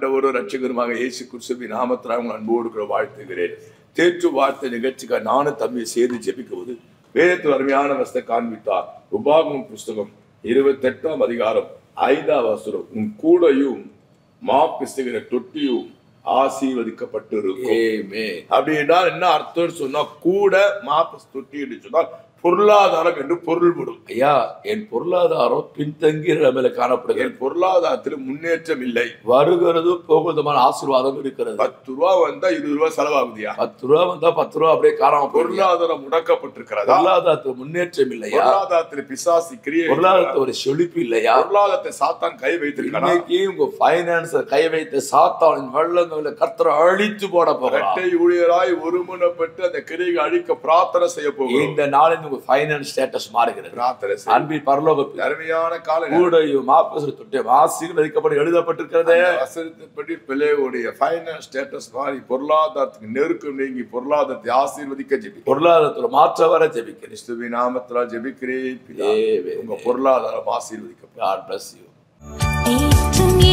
ஆண்டவரும் ரட்சகருமாக இயேசு கிறிஸ்துவின் நாமத்தில் உங்கள் அன்போடு கூட வாழ்த்துகிறேன். தேற்று வார்த்தை நிகழ்ச்சிக்காக நானும் தம்பியை சேர்ந்து ஜெபிக்கும்போது வேதத்தில் அருமையான வசத்தை காண்பித்தார். உபாகமம் புஸ்தகம் இருபத்தெட்டாம் அதிகாரம் ஐந்தாம் வசனம். உன் கூடையும் மா பிசுகிற தொட்டியும் ஆசீர்வதிக்கப்பட்டிருக்கும். Amen. அப்படின்னா என்ன அர்த்தம் சொன்னா கூட மாப்பு தொட்டி சொன்னால் பொருளாதாரம் என்று பொருள்படும் ஐயா என் பொருளாதாரம் பின்தங்கிய நிலைமையில காணப்படுகிறது. என் பொருளாதாரத்தில் முன்னேற்றம் இல்லை. வருகிறது போகிறதுமான ஆசீர்வாதம் இருக்கிறது. பத்து ரூபா வந்தா இருபது ரூபா செலவாகுதியா? பத்து ரூபா வந்தா பத்து ரூபா அப்படியே போடுறா பொருளாதாரம் முடக்கப்பட்டிருக்கிறதா? பொருளாதாரத்துல முன்னேற்றம் இல்லையா? பொருளாதாரத்தில் பிசாசி கிரியை பொருளாதாரத்துல ஒரு செழிப்பு இல்லையா? பொருளாதாரத்தை சாத்தான் கை வைத்திருக்கானா இன்னைக்கு உங்க பைனான்ஸ் கை வைத்த சாத்தானின் வெள்ளங்களை கர்த்தரை அழித்து போட இரட்டை ஊழியராய் ஒருமுனப்பட்டு அந்த கிரியை அழிக்க பிரார்த்தனை செய்ய போகிறோம். இந்த நாளில் உங்க பைனான்ஸ் ஸ்டேட்டஸ் மாறுகிறது அன்பின் பரலோக அருமையான கால கூடையும் மாப்பசு தொட்டியும் ஆசீர்வதிக்கப்பட்டு எழுதப்பட்டிருக்கிறதே வசனத்தின்படி பிள்ளைகளுடைய ஃபைனான்ஸ் ஸ்டேட்டஸ் மாறி பொருளாதாரத்துக்கு நெருக்கம் நீங்கி பொருளாதாரத்தை ஆசீர்வதிக்க ஜெபி பொருளாதாரத்துல மாற்ற வர ஜெபிக்கிறேன் கிறிஸ்துவின் நாமத்திலா ஜெபிக்கிறேன் பிதாவே. Amen. உங்க பொருளாதாரம் ஆசீர்வதிக்கப்படும் God bless you. ஏற்றும்